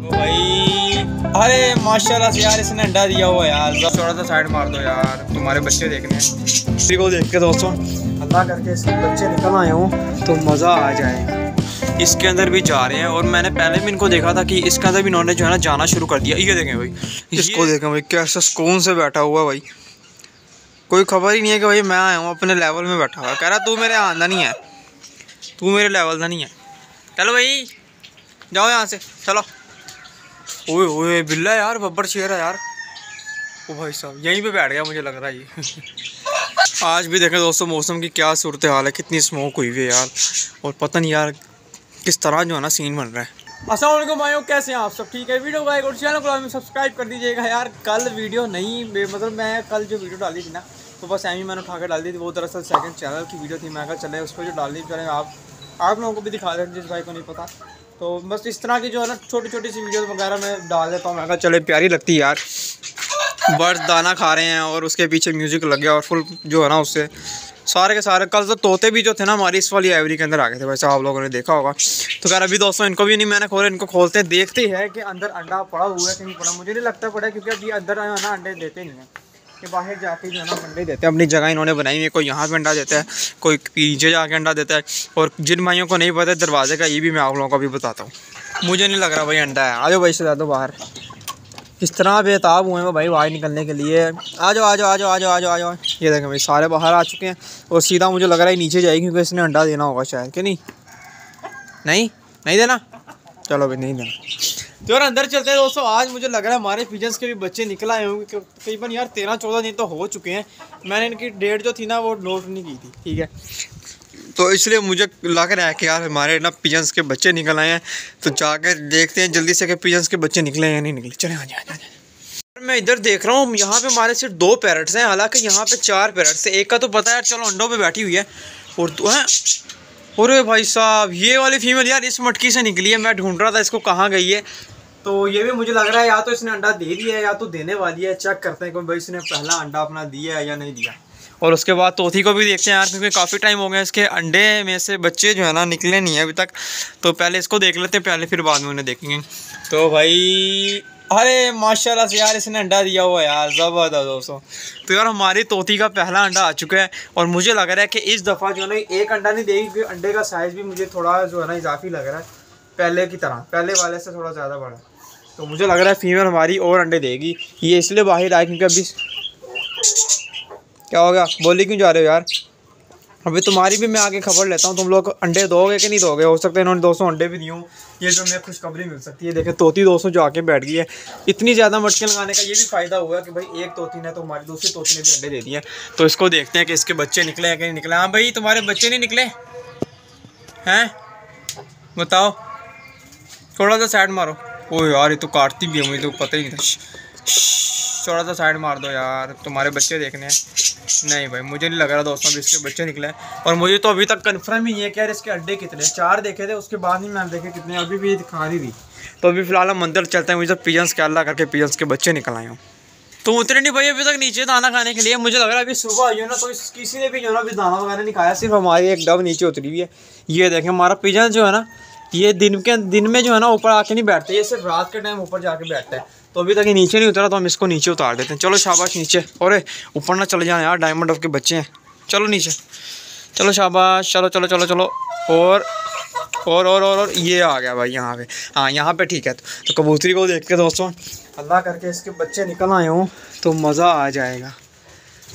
ओ भाई, अरे, माशाल्लाह से यार इसने अंडा दिया हुआ यार। थोड़ा सा साइड मार दो यार, तुम्हारे बच्चे देखने इसी को देख के दोस्तों, अल्लाह करके इसके बच्चे निकल आए हों तो मज़ा आ जाएगा इसके अंदर भी जा रहे हैं, और मैंने पहले भी इनको देखा था कि इसके अंदर भी इन्होंने जो है ना जाना शुरू कर दिया। ये देखें भाई इसको देखें भाई, कैसा सुकून से बैठा हुआ भाई। कोई खबर ही नहीं है कि भाई मैं आया हूँ, अपने लेवल में बैठा हुआ कह रहा, तू मेरे आंदा नहीं है। तू मेरे लेवल का नहीं है। चलो भाई, जाओ यहाँ से। चलो। ओए ओए, बिल्ला यार, बब्बर शेर है यार। ओ भाई साहब, यहीं पे बैठ गया मुझे लग रहा है ये। आज भी देखें दोस्तों, मौसम की क्या सूरत हाल है, कितनी स्मोक हुई हुई है यार। और पता नहीं यार, किस तरह जो है ना सीन बन रहा है। असलम भाइयों, कैसे हैं आप सब? ठीक है? वीडियो लाइक और चैनल को सब्सक्राइब कर दीजिएगा यार। कल वीडियो नहीं मतलब मैं कल जो वीडियो डाली थी ना तो बस एम ही मैंने उठा कर डाल दी थी। वो दरअसल सेकंड चैनल की वीडियो थी। मैं कहा, चले, उस पर जो डाल चले, आप आप लोगों को भी दिखा दें, जिस भाई को नहीं पता। तो बस इस तरह की जो है ना छोटी छोटी सी वीडियो वगैरह मैं डाल देता हूँ। मैं चले प्यारी लगती है यार। बर्ड दाना खा रहे हैं और उसके पीछे म्यूज़िक लग गया और फुल जो है ना उससे सारे के सारे, कल तो तोते भी जो थे ना हमारी इस वाली एवरी के अंदर आ गए थे वैसे आप लोगों ने देखा होगा। तो खैर, अभी दोस्तों इनको भी नहीं मैंने खोले, इनको खोलते देखते हैं कि अंदर अंडा पड़ा हुआ है कहीं पड़ा। मुझे नहीं लगता पड़ा क्योंकि अभी अंदर है ना अंडे देते नहीं हैं। कि बाहर जाके जो है ना अंडे देते हैं, अपनी जगह इन्होंने बनाई हुई है, कोई यहाँ पे अंडा देता है, कोई पीछे जाके अंडा देता है, और जिन भाइयों को नहीं पता दरवाजे का ये भी मैं आप लोगों को भी बताता हूँ। मुझे नहीं लग रहा भाई अंडा है। आ जाओ भाई से दो बाहर। किस तरह बेताब हुए हैं भाई बाहर निकलने के लिए। आ जाओ आ जाओ आ जाओ आ जाओ आ जाओ आ जाओ। ये देखें भाई, सारे बाहर आ चुके हैं, और सीधा मुझे लग रहा है नीचे जाएगी, क्योंकि इसने अंडा देना होगा शायद, कि नहीं? नहीं? नहीं देना? चलो भाई, नहीं देना। तो यार अंदर चलते हैं दोस्तों, आज मुझे लग रहा है हमारे पिजन्स के भी बच्चे निकल आए होंगे। तकरीबन यार तेरह चौदह दिन तो हो चुके हैं। मैंने इनकी डेट जो थी ना, वो नोट नहीं की थी। ठीक है? तो इसलिए मुझे लग रहा है कि यार हमारे ना पिजन्स के बच्चे निकल आए हैं। तो जाकर देखते हैं जल्दी से कि पिजन्स के बच्चे निकले या नहीं निकले। चले, आ जाए मैं इधर देख रहा हूँ, यहाँ पे हमारे सिर्फ़ दो पैरट्स हैं। हालाँकि यहाँ पे चार पैरट्स हैं। एक का तो पता है, यार चलो अंडों पे बैठी हुई है। और तो है। अरे भाई साहब, ये वाली फीमेल यार इस मटकी से निकली है। मैं ढूंढ रहा था इसको कहाँ गई है। तो ये भी मुझे लग रहा है या तो इसने अंडा दे दिया है, या तो देने वाली है। चेक करते हैं कि भाई इसने पहला अंडा अपना दिया है या नहीं दिया। और उसके बाद तोती को भी देखते हैं यार, क्योंकि काफ़ी टाइम हो गया इसके अंडे में से, बच्चे जो है ना निकले नहीं है अभी तक। तो पहले इसको देख लेते हैं, पहले फिर बाद में उन्हें देखेंगे। तो भाई, अरे माशाल्लाह से यार इसने अंडा दिया हुआ यार, ज़बरदस्त दोस्तों। तो यार हमारी तोती का पहला अंडा आ चुका है, और मुझे लग रहा है कि इस दफ़ा जो है ना, एक अंडा नहीं देगी, क्योंकि अंडे का साइज़ भी मुझे थोड़ा जो है ना इजाफी लग रहा है, पहले की तरह, पहले वाले से थोड़ा ज़्यादा बड़ा तो मुझे लग रहा है फीमेल हमारी और अंडे देगी। ये इसलिए बाहर आए क्योंकि अभी क्या हो गया? बोली क्यों जा रहे हो यार? अभी तुम्हारी भी मैं आगे खबर लेता हूँ, तुम लोग अंडे दोगे कि नहीं दोगे? हो सकता है इन्होंने दोस्तों अंडे भी दिए हूँ। ये जो हमें खुशखबरी मिल सकती है, देखे, तोती दोस्तों जो आके बैठ गई है। इतनी ज़्यादा मटके लगाने का ये भी फ़ायदा हुआ कि भाई एक तोती ने तो हमारी दूसरी तोती ने भी अंडे दे दिए। तो इसको देखते हैं कि इसके बच्चे निकले हैं कि नहीं निकले हाँ। भाई, तुम्हारे बच्चे नहीं निकले? हैं? बताओ। थोड़ा सा साइड मारो। ओ यार, ये तो काटती भी है, मुझे तो पता ही नहीं था। थोड़ा सा साइड मार दो यार, तुम्हारे बच्चे देखने हैं। नहीं भाई, मुझे नहीं लग रहा दोस्तों, अभी इसके बच्चे निकले और मुझे तो अभी तक कन्फर्म ही नहीं है कि यार इसके अड्डे कितने चार देखे थे, उसके बाद ही मैंने देखे कितने अभी भी दिखा रही। थी तो अभी फ़िलहाल हम मंदिर चलते हैं, मुझे तो पिजन्स के अल्लाह करके पिजन्स के बच्चे निकल आए हूँ। तो उतरे नहीं भाई, अभी तक नीचे दाना खाने के लिए। मुझे लग रहा है अभी सुबह आई हो ना तो इस किसी ने भी जो ना, अभी दाना वगैरह नहीं खाया, सिर्फ़ हमारी एक डब नीचे उतरी हुई है। ये देखें, हमारा पिजन जो है ना ये दिन के दिन में जो है ना ऊपर आके नहीं बैठते ये सिर्फ़ रात के टाइम ऊपर जाके बैठते हैं। तो अभी तक ये नीचे नहीं उतरा तो हम इसको नीचे उतार देते हैं। चलो शाबाश नीचे। और ऊपर ना चले जाए यार डायमंड के बच्चे हैं। चलो नीचे। चलो शाबाश। चलो चलो चलो चलो। और और और और, और ये आ गया भाई यहाँ पे। हाँ यहाँ पे ठीक है। तो, तो कबूतरी को देख के दोस्तों अल्लाह करके इसके बच्चे निकल आए हों तो मज़ा आ जाएगा।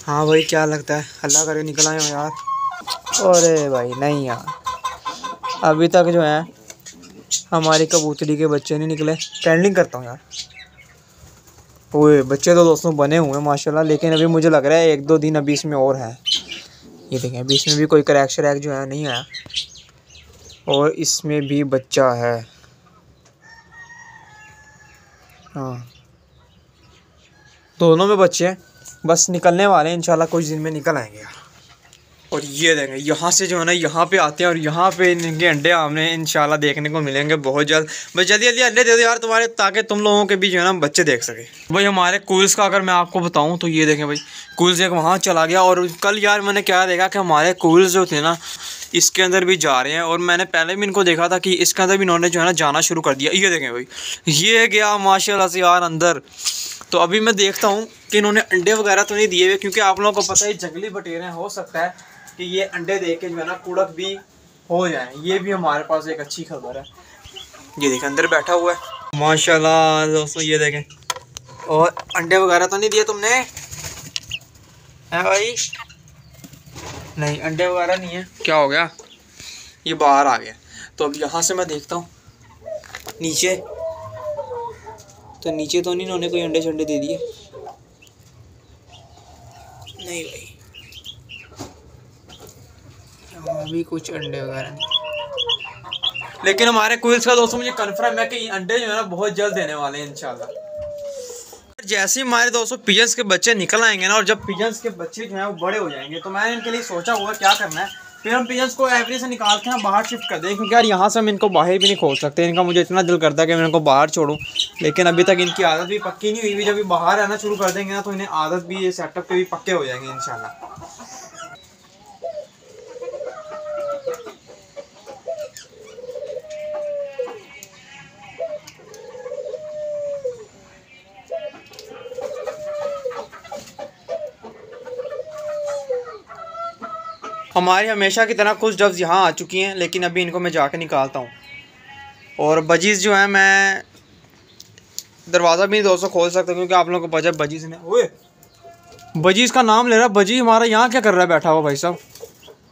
हाँ भाई क्या लगता है? अल्लाह करके निकल आए हो यार। अरे भाई नहीं यार। अभी तक जो है हमारी कबूतरी के बच्चे नहीं निकले। ट्रेंडिंग करता हूँ यार। ओए, बच्चे तो दोस्तों बने हुए हैं, माशाल्लाह, लेकिन अभी मुझे लग रहा है एक दो दिन अभी इसमें और है। ये देखें, अभी इसमें भी कोई क्रैक श्रैक जो है, नहीं आया। और इसमें भी बच्चा है। हाँ। दोनों में बच्चे बस निकलने वाले हैं, इंशाल्लाह कुछ दिन में निकल आएँगे यार। और ये देखें, यहाँ से जो है ना, यहाँ पे आते हैं और यहाँ पे इनके अंडे हमने इंशाल्लाह देखने को मिलेंगे बहुत जल्द। बस जल्दी जल्दी अंडे दे दो यार तुम्हारे, ताकि तुम लोगों के भी जो है ना, बच्चे देख सके। भाई हमारे कूल्स का अगर मैं आपको बताऊँ तो ये देखें भाई कूल्स एक वहाँ चला गया और कल यार मैंने क्या देखा कि हमारे कूल्स जो थे ना, इसके अंदर भी जा रहे हैं और मैंने पहले भी इनको देखा था कि इसके अंदर भी इन्होंने जो है ना, जाना शुरू कर दिया। ये देखें भाई, ये गया माशाल्लाह से यार अंदर। तो अभी मैं देखता हूँ कि इन्होंने अंडे वगैरह तो नहीं दिए हुए, क्योंकि आप लोगों को पता है जंगली बटेरे, हो सकता है कि ये अंडे दे के जो है ना कुड़क भी हो जाए। ये भी हमारे पास एक अच्छी खबर है। ये देखें अंदर बैठा हुआ है। माशाल्लाह, दोस्तों, ये देखें। और अंडे वगैरह तो नहीं दिए तुमने? है भाई? नहीं, अंडे वगैरह नहीं है। क्या हो गया? ये बाहर आ गया। तो अब यहाँ से मैं देखता हूँ। नीचे। तो नीचे तो नहीं, इन्होंने कोई अंडे शंडे दे दिए। नहीं भाई। अभी कुछ अंडे वगैरह। लेकिन हमारे क्विल्स का दोस्तों मुझे कन्फर्म है कि अंडे जो है ना बहुत जल्द देने वाले हैं, इंशाल्लाह। जैसे ही हमारे दोस्तों पिजन्स के बच्चे निकल आएँगे ना, और जब पिजन्स के बच्चे जो हैं वो बड़े हो जाएँगे तो मैंने इनके लिए सोचा हुआ क्या करना है। फिर हम पिजन्स को एवरी से निकाल के बाहर शिफ्ट कर दें, क्योंकि यार यहाँ से हम इनको बाहर भी नहीं खोल सकते। इनका मुझे इतना दिल करता है कि मैं इनको बाहर छोड़ूँ। लेकिन अभी तक इनकी आदत भी पक्की नहीं हुई। जब बाहर रहना शुरू कर देंगे ना तो इन्हें आदत भी सेटअप के भी पक्के हो जाएँगे इन हमारी हमेशा की तरह कुछ डब्स यहाँ आ चुकी हैं, लेकिन अभी इनको मैं जाके निकालता हूँ। और बजीज़ जो है, मैं दरवाज़ा भी दोस्तों खोल सकता क्योंकि आप लोगों को पता बजीज़ ने ओए! बजीज़ का नाम ले रहा है बजी हमारा यहाँ क्या कर रहा है बैठा हुआ भाई साहब?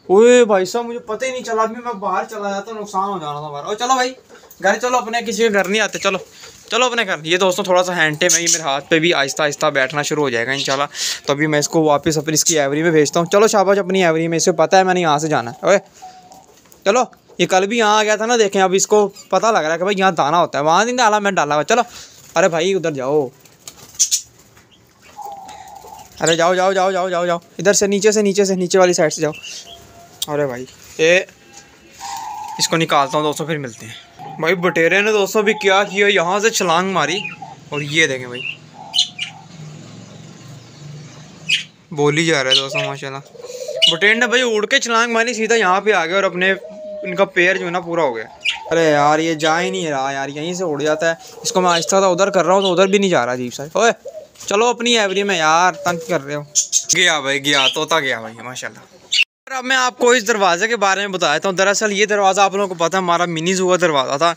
ओए भाई साहब, मुझे पता ही नहीं चला, अभी मैं बाहर चला जाता नुकसान हो जाना था हमारा। चलो भाई घर, चलो अपने किसी के घर नहीं आते, चलो। चलो अपने घर। ये दोस्तों थोड़ा सा हैंड टेम है मेरे हाथ पे भी आहिस्ता आहिस्ता बैठना शुरू हो जाएगा, इंशाल्लाह। तो अभी मैं इसको वापस अपनी, इसकी एवरी में भेजता हूँ। चलो शाबाश अपनी एवरी में, इसे पता है मैंने यहाँ से जाना है ओए चलो, ये कल भी यहाँ आ गया था ना, देखें, अब इसको पता लग रहा है कि भाई यहाँ दाना होता है। वहाँ नहीं डाला, मैं डाला हुआ, चलो। अरे भाई, उधर जाओ। अरे जाओ जाओ जाओ जाओ जाओ जाओ। इधर से, नीचे से नीचे से, नीचे वाली साइड से जाओ। अरे भाई, ये, इसको निकालता हूँ दोस्तों, फिर मिलते हैं। भाई बटेरे ने दोस्तों भी क्या किया, यहाँ से छलांग मारी। और ये देखें भाई। बोली जा रहा है दोस्तों, माशाल्लाह। बटेर ने भाई उड़ के छलांग मारी, सीधा यहाँ पे आ गया और अपने, इनका पैर जो है ना पूरा हो गया। अरे यार, ये जा ही नहीं रहा यार, यहीं से उड़ जाता है। इसको मैं आहिस्ता था उधर कर रहा हूँ तो उधर भी नहीं जा रहा जीप सा। ओए, चलो अपनी एवरी में यार, तंग कर रहे हो। गया भाई, गया, तोता गया भाई, माशाल्लाह। अब मैं आपको इस दरवाज़े के बारे में बताता हूँ। दरअसल ये दरवाज़ा आप लोगों को पता है, हमारा मिनी का दरवाज़ा था।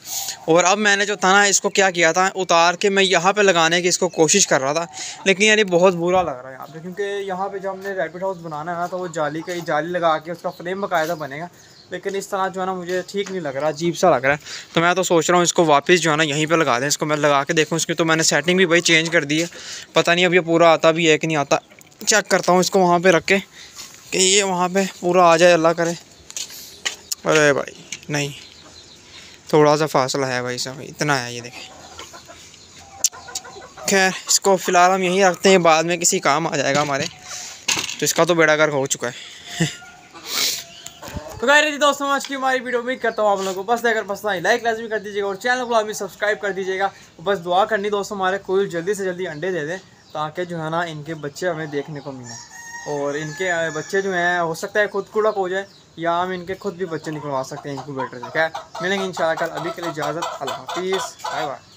और अब मैंने जो था ना, इसको क्या किया था, उतार के मैं यहाँ पे लगाने की इसको कोशिश कर रहा था। लेकिन यानी बहुत बुरा लग रहा है यहाँ पे, क्योंकि यहाँ पे जब हमने रैपिड हाउस बनाना है तो वो जाली का, जाली लगा के उसका फ्रेम बाकायदा बनेगा। लेकिन इस तरह जो है ना, मुझे ठीक नहीं लग रहा, अजीब सा लग रहा है। तो मैं तो सोच रहा हूँ, इसको वापस जो है ना, यहीं पर लगा दें, इसको मैं लगा के देखूँ। इसकी तो मैंने सेटिंग भी भाई चेंज कर दी है। पता नहीं अब ये पूरा आता भी है कि नहीं आता। चेक करता हूँ इसको वहाँ पर रख के। कि ये वहाँ पे पूरा आ जाए, अल्लाह करे। अरे भाई, नहीं। थोड़ा सा फासला है भाई साहब, इतना है ये देखें खैर, इसको फ़िलहाल हम यहीं रखते हैं, बाद में किसी काम आ जाएगा हमारे। तो इसका तो बेड़ा गर्क हो चुका है। तो कह रही थी दोस्तों आज की हमारी वीडियो। उम्मीद करता हूँ आप लोगों को बस अगर पसंद आई, लाइक, लाजमी कर दीजिएगा। और चैनल को लाजमी सब्सक्राइब कर दीजिएगा। बस दुआ करनी दोस्तों, हमारे कोई जल्दी से जल्दी अंडे दे दें, ताकि जो है ना, इनके बच्चे हमें देखने को मिलें। और इनके बच्चे जो हैं, हो सकता है खुद कुड़क हो जाए, या हम इनके खुद भी बच्चे निकलवा सकते हैं, इनको बेटर से क्या मिलेंगे इन कल, अभी के लिए इजाज़त, अल्लाह हाफिज़ बाय बाय